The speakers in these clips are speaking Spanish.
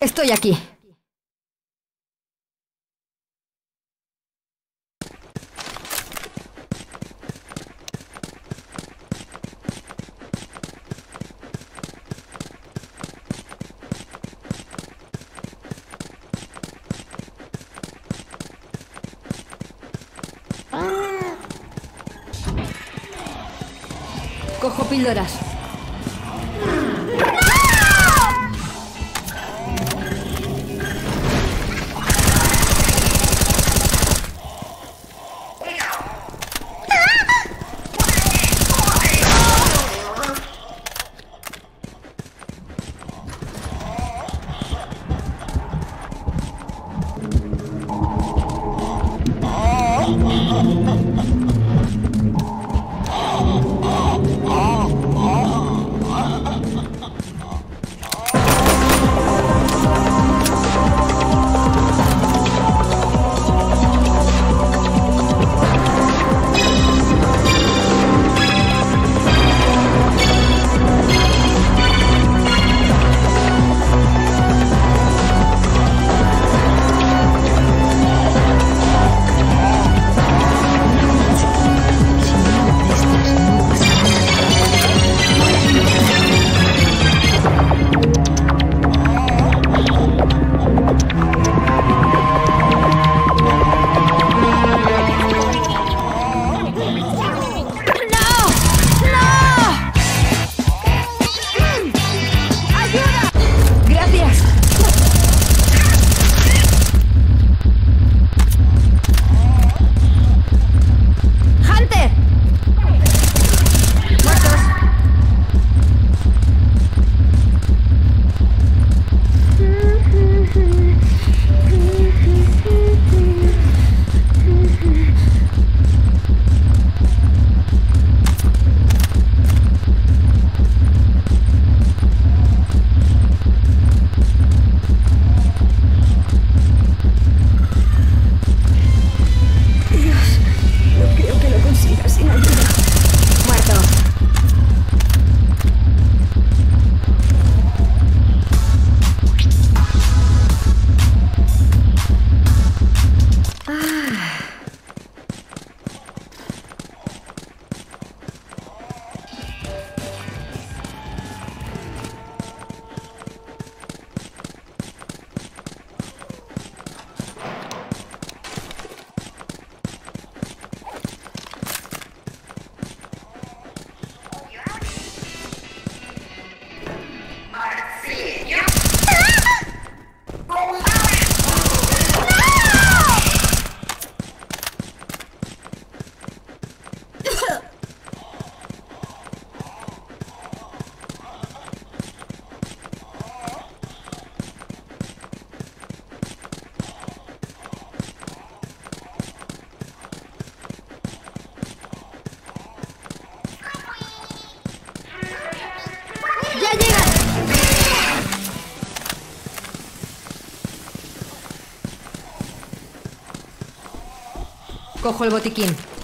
Estoy aquí. Cojo píldoras. Cojo el botiquín.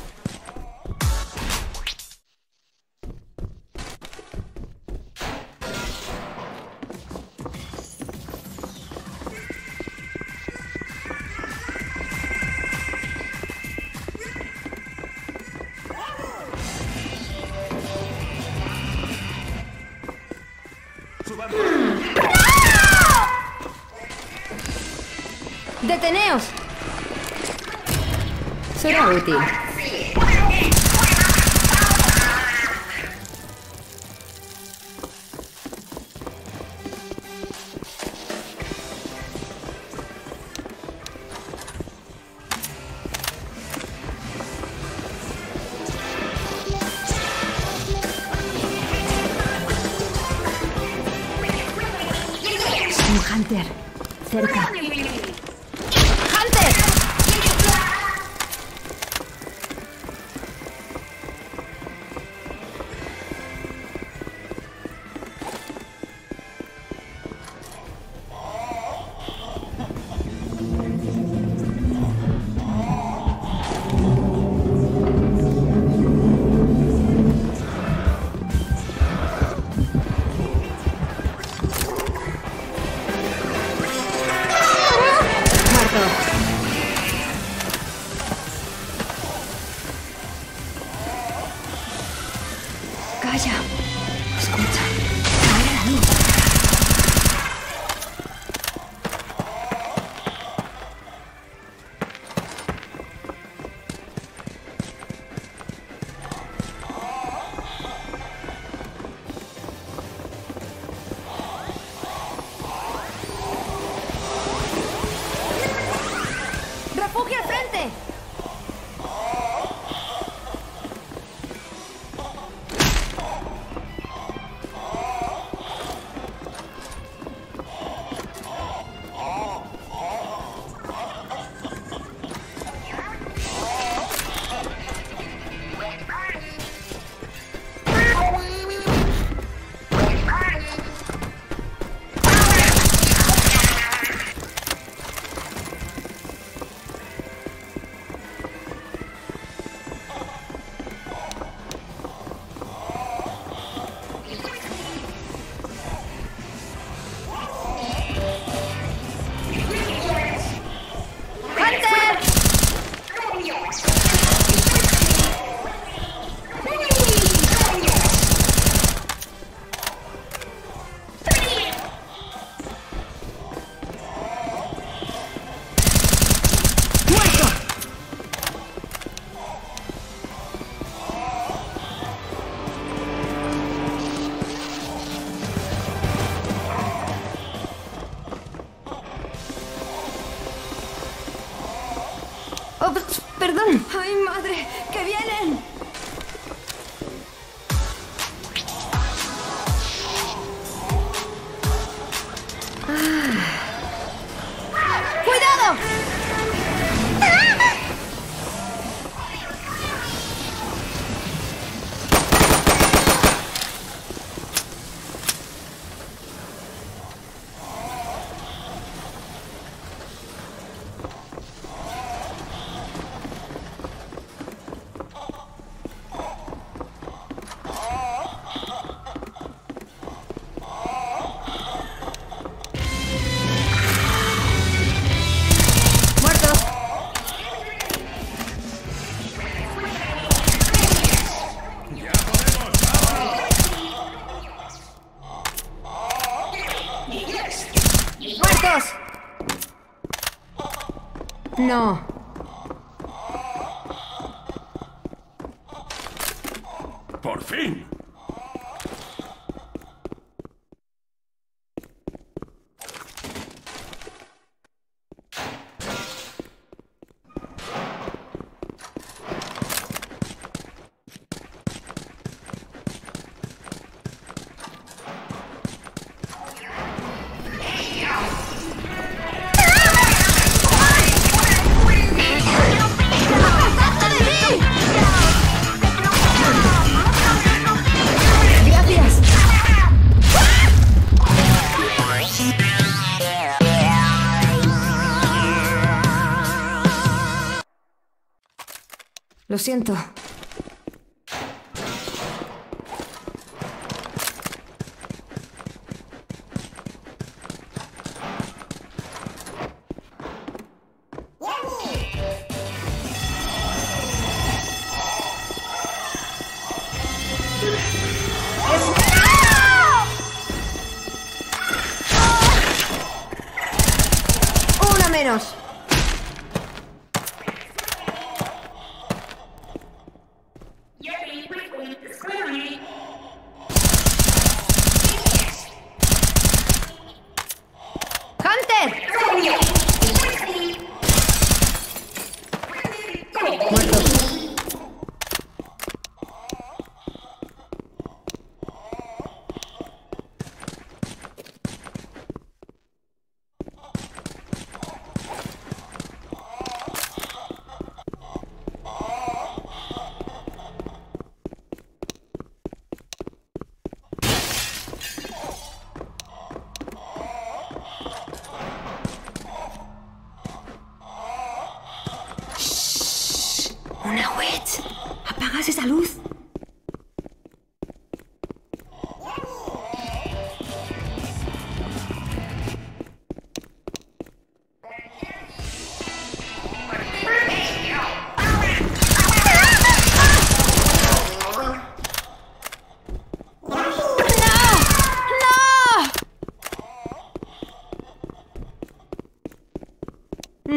对 No. ¡Por fin! Lo siento.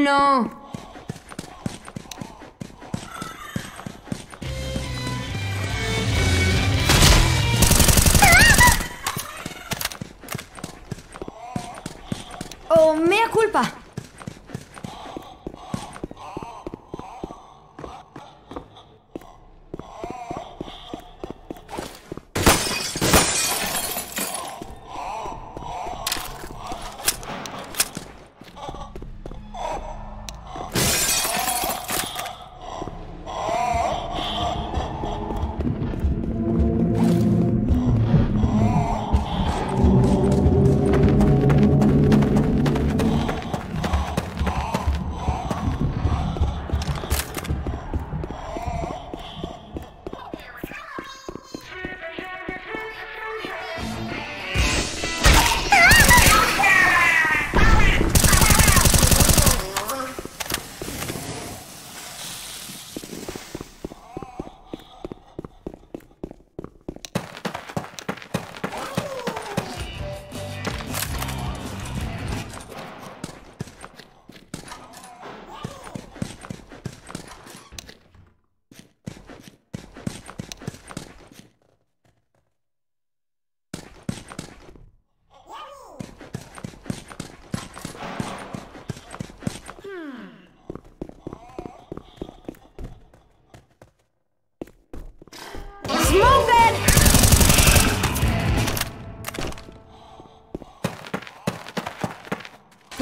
No. Oh,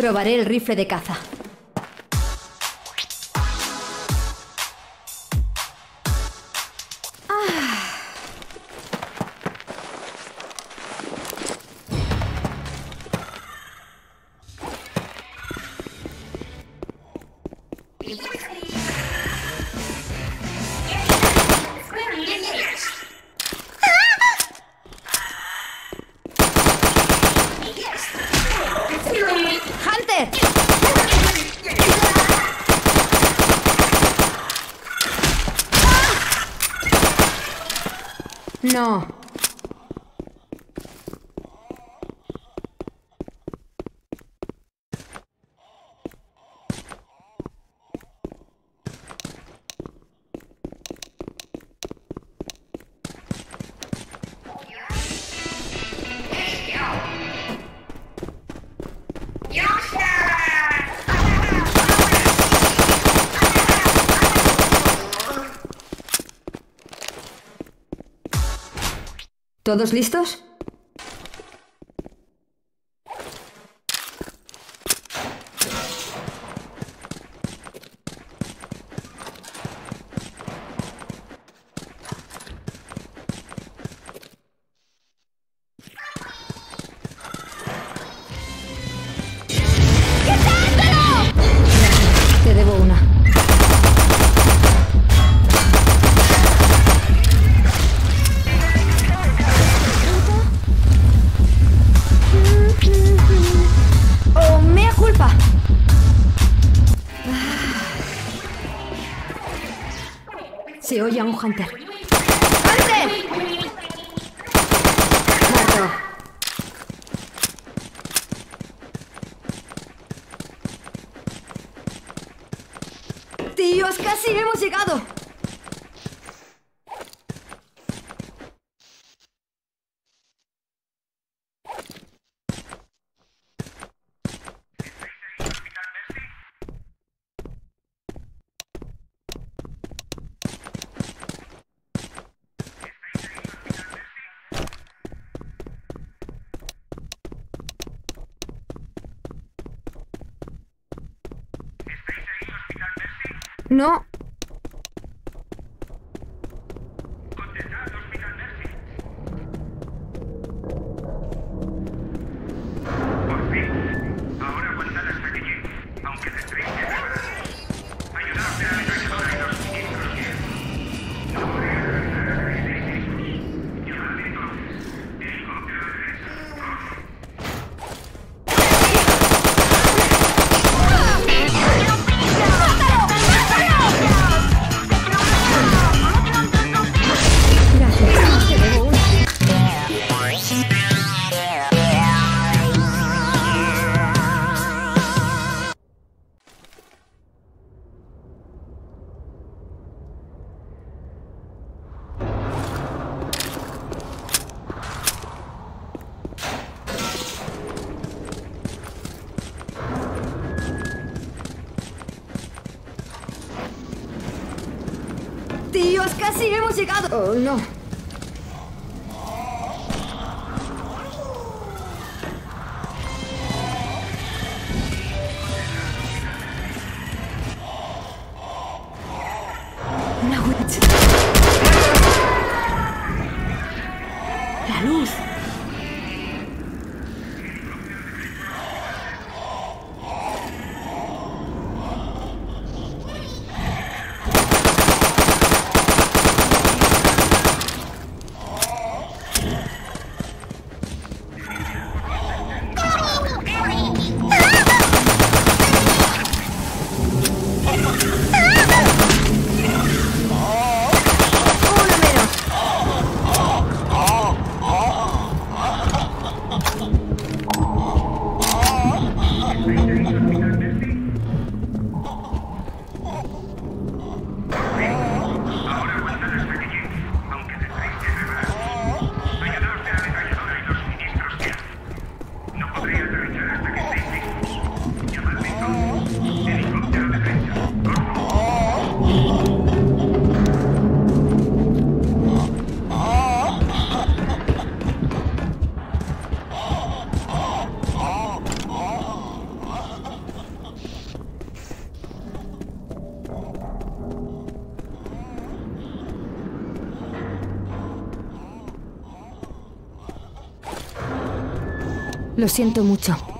Probaré el rifle de caza. ¿Todos listos? Hunter. no Casi hemos llegado. Oh, no. Lo siento mucho.